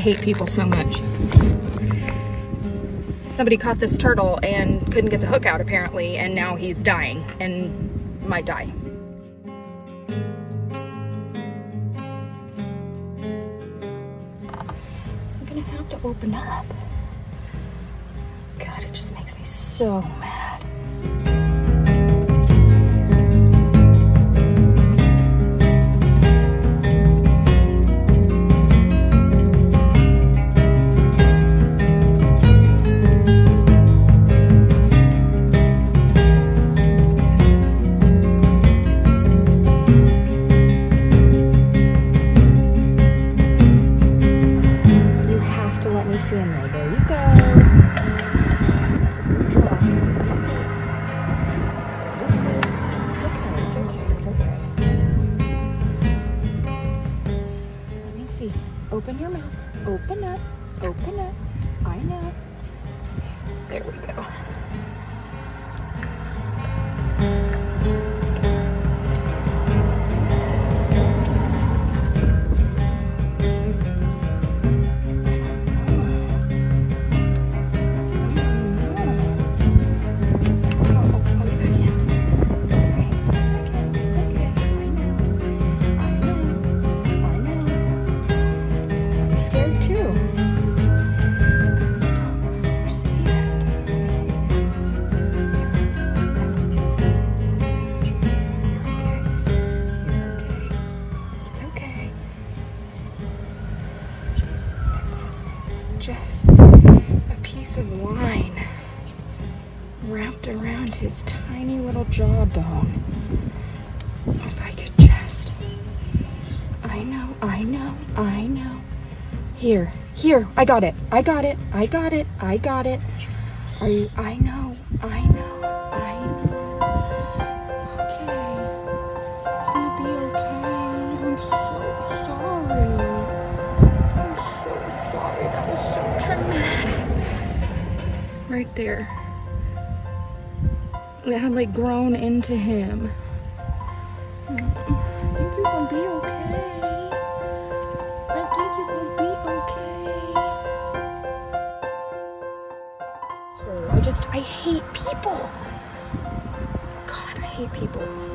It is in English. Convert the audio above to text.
I hate people so much. Somebody caught this turtle and couldn't get the hook out apparently, and now he's dying and might die. I'm gonna have to open up. God, it just makes me so mad. See in there. There you go. A job. Let see. Let see. It's okay. It's okay. It's okay. Let me see. Open your mouth. Open up. Open up. I know. There we go. Scared too. It's okay. It's just a piece of line wrapped around his tiny little jawbone. If I could just. I know, I know, I know. Here, here, I got it. I got it. I got it. I got it. Are you? I know, I know, I know. Okay. It's gonna be okay. I'm so sorry. I'm so sorry. That was so traumatic. Right there. It had like grown into him. I hate people. God, I hate people.